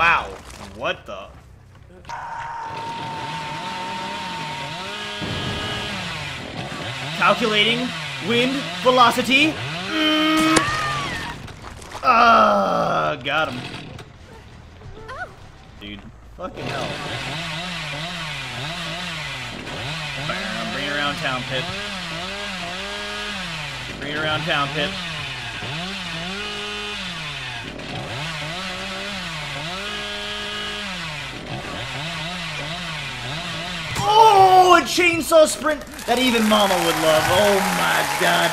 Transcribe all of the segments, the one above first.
Wow. What the? Calculating wind velocity. Mm. Ah, got him. Dude, fucking hell. Bam, Bring it around town, Pip. Bring it around town, Pip. Oh, a chainsaw sprint that even Mama would love. Oh my god.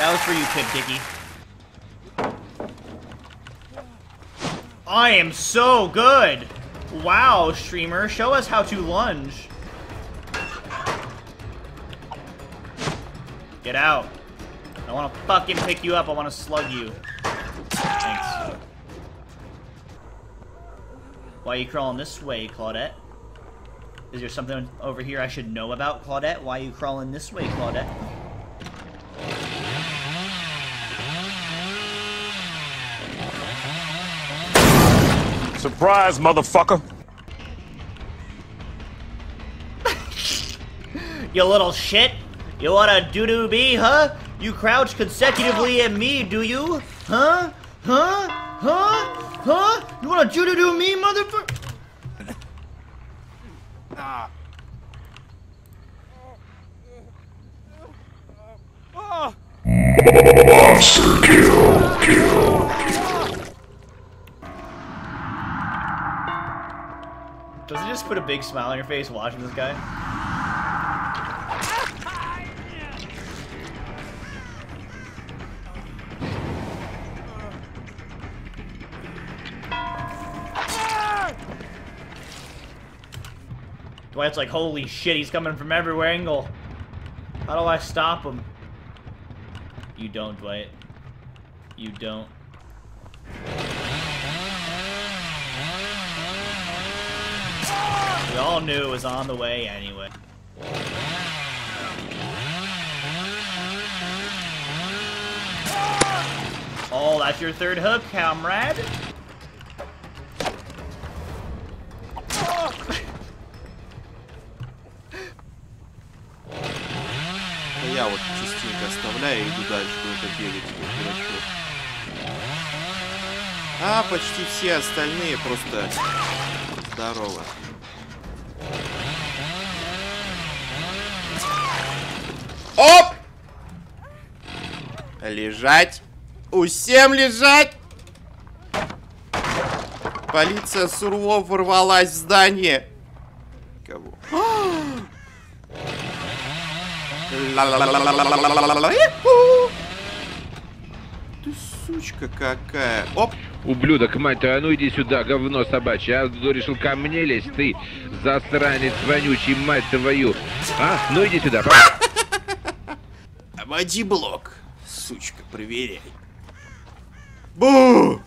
That was for you, Pip Dicky. I am so good. Wow, streamer, show us how to lunge. Get out. I want to fucking pick you up. I want to slug you. Thanks. Why are you crawling this way, Claudette? Is there something over here I should know about, Claudette? Why are you crawling this way, Claudette? Surprise, motherfucker! You little shit! You wanna doo-doo me, huh? You crouch consecutively at me, do you? Huh? Huh? Huh? Huh? You wanna doo-doo-doo me, motherfucker? Monster kill, kill. Does it just put a big smile on your face watching this guy? Dwight's like, holy shit, he's coming from every angle. How do I stop him? You don't, Dwight. You don't. We all knew it was on the way anyway. Oh, that's your third hook, comrade. иду дальше куда-то бегать. дурачок. А почти все остальные просто здорово. Оп! Лежать. Усем лежать. Полиция Сурлов ворвалась в здание. Ты сучка какая. Оп. Ублюдок, мать твою, а ну иди сюда, говно собачье. А решил ко мне лезть, ты засранец вонючий, мать твою. А, ну иди сюда. Ободи блок. Сучка, проверяй. Бу!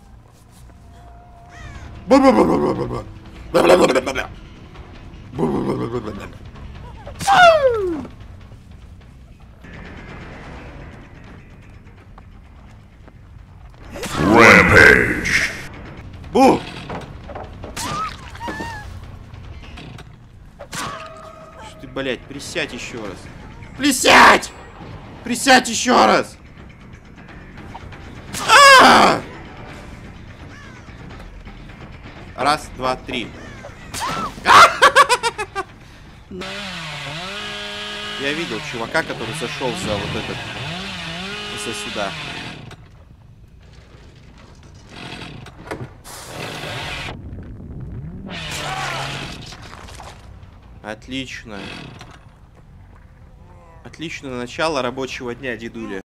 Бу-бу-бу-бу-бу-бу. Бу! Что ты, блядь, присядь еще раз. Присядь! Присядь еще раз! А! Раз, два, три. Я видел чувака, который зашел за вот этот... За сюда. Отлично. Отличное начало рабочего дня, дедуля.